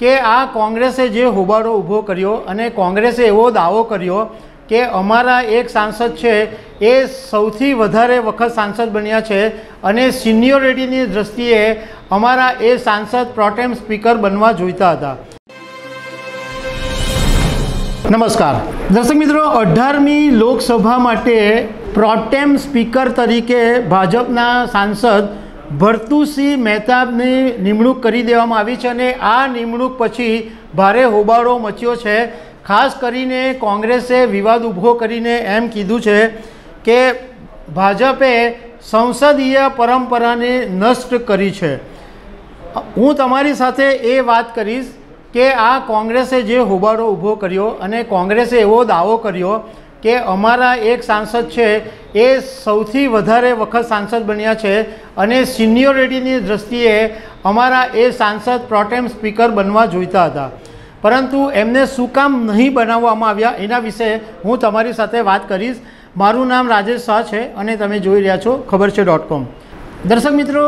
કે આ કોંગ્રેસે જે હોબાળો ઊભો કર્યો અને કોંગ્રેસે એવો દાવો કર્યો કે અમારા એક સાંસદ છે, એ સૌથી વધારે વખત સાંસદ બન્યા છે અને સિનિયોરિટીની દૃષ્ટિએ અમારા એ સાંસદ પ્રોટેમ સ્પીકર બનવા જોઈતા હતા. નમસ્કાર. દર્શક મિત્રો, અઢારમી લોકસભા માટે પ્રોટેમ સ્પીકર તરીકે ભાજપના સાંસદ ભરતુસિંહ મહેતાબની નિમણૂક કરી દેવામાં આવી છે અને આ નિમણૂક પછી ભારે હોબાળો મચ્યો છે. ખાસ કરીને કોંગ્રેસે વિવાદ ઊભો કરીને એમ કીધું છે કે ભાજપે સંસદીય પરંપરાને નષ્ટ કરી છે. હું તમારી સાથે એ વાત કરીશ કે આ કોંગ્રેસે જે હોબાળો ઊભો કર્યો અને કોંગ્રેસે એવો દાવો કર્યો કે અમારા એક સાંસદ છે, એ સૌથી વધારે વખત સાંસદ બન્યા છે અને સિનિયોરિટીની દૃષ્ટિએ અમારા એ સાંસદ પ્રોટેમ સ્પીકર બનવા જોઈતા હતા. પરંતુ એમને શું કામ નહીં બનાવવામાં આવ્યા એના વિશે હું તમારી સાથે વાત કરીશ. મારું નામ રાજેશ શાહ છે અને તમે જોઈ રહ્યા છો ખબર છે ડોટ કોમ. દર્શક મિત્રો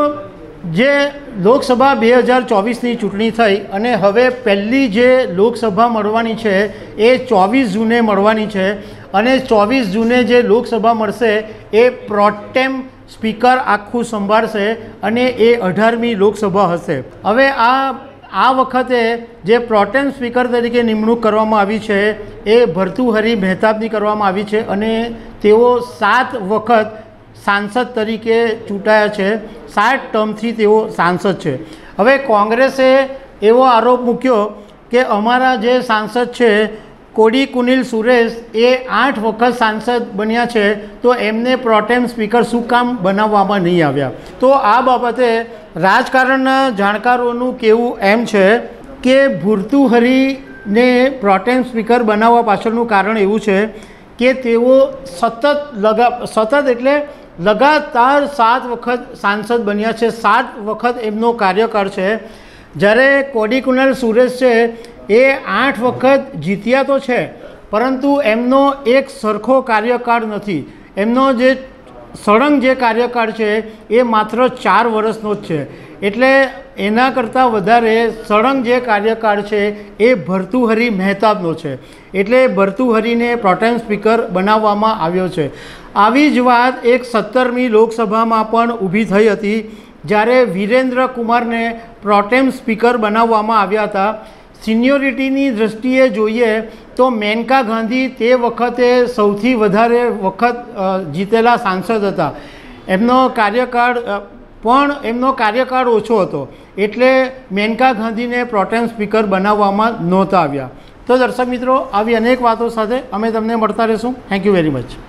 જે લોકસભા બે હજાર ચોવીસની ચૂંટણી થઈ અને હવે પહેલી જે લોકસભા મળવાની છે એ ચોવીસ જૂને મળવાની છે અને ચોવીસ જૂને જે લોકસભા મળશે એ પ્રોટેમ સ્પીકર આખું સંભાળશે અને એ અઢારમી લોકસભા હશે. હવે આ આ વખતે જે પ્રોટેમ સ્પીકર તરીકે નિમણૂક કરવામાં આવી છે એ ભરતુહરી મહેતાબની કરવામાં આવી છે અને તેઓ સાત વખત સાંસદ તરીકે ચૂંટાયા છે. સાઠ ટર્મથી તેઓ સાંસદ છે. હવે કોંગ્રેસે એવો આરોપ મૂક્યો કે અમારા જે સાંસદ છે, કોડી કુનિલ સુરેશ, એ આઠ વખત સાંસદ બન્યા છે, તો એમને પ્રોટેમ સ્પીકર શું કામ બનાવવામાં નહીં આવ્યા? તો આ બાબતે રાજકારણના જાણકારોનું કહેવું એમ છે કે ભૂર્તુહરીને પ્રોટેમ સ્પીકર બનાવવા પાછળનું કારણ એવું છે કે તેઓ સતત લગા, સતત એટલે લગાતાર સાત વખત સાંસદ બન્યા છે. સાત વખત એમનો કાર્યકાળ છે. જ્યારે કોડીકુનલ સુરેશ છે, એ આઠ વખત જીત્યા તો છે, પરંતુ એમનો એક સરખો કાર્યકાળ નથી. એમનો જે સળંગ જે કાર્યકાળ છે, એ માત્ર ચાર વર્ષનો જ છે. એટલે એના કરતાં વધારે સળંગ જે કાર્યકાળ છે, એ ભરતુહરી મહેતાબનો છે. એટલે ભરતુહરીને પ્રોટેમ સ્પીકર બનાવવામાં આવ્યો છે. આવી જ વાત એક સત્તરમી લોકસભામાં પણ ઊભી થઈ હતી, જ્યારે વિરેન્દ્ર કુમારને પ્રોટેમ સ્પીકર બનાવવામાં આવ્યા હતા. સિનિયોરિટીની દૃષ્ટિએ જોઈએ તો મેનકા ગાંધી તે વખતે સૌથી વધારે વખત જીતેલા સાંસદ હતા. એમનો કાર્યકાળ પણ એમનો કાર્યકાળ ઓછો હતો. એટલે મેનકા ગાંધીને પ્રોટેમ સ્પીકર બનાવવામાં નહોતા આવ્યા. તો દર્શક મિત્રો, આવી અનેક વાતો સાથે અમે તમને મળતા રહીશું. Thank you very much